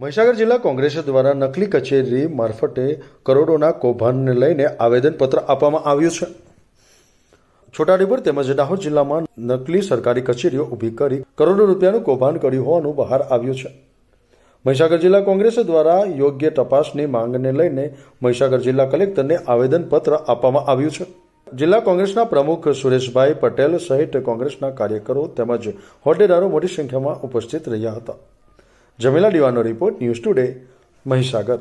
મહીસાગર જિલ્લા કોંગ્રેસ દ્વારા નકલી કચેરી મારફતે કરોડોના કૌભાંડને લઈને આવેદનપત્ર આપવામાં આવ્યું છે. છોટાઉદેપુર તેમજ દાહોદ જિલ્લામાં નકલી સરકારી કચેરીઓ ઊભી કરી કરોડો રૂપિયાનું કૌભાંડ કર્યું હોવાનું બહાર આવ્યું છે. મહીસાગર જિલ્લા કોંગ્રેસ દ્વારા યોગ્ય તપાસની માંગને લઈને મહીસાગર જિલ્લા કલેક્ટરને આવેદનપત્ર આપવામાં આવ્યું છે. જિલ્લા કોંગ્રેસના પ્રમુખ સુરેશભાઈ પટેલ સહિત કોંગ્રેસના કાર્યકરો તેમજ હોદ્દેદારો મોટી સંખ્યામાં ઉપસ્થિત રહ્યા હતા. જમીલા દીવાનો રિપોર્ટ ન્યૂઝ ટુડે મહીસાગર.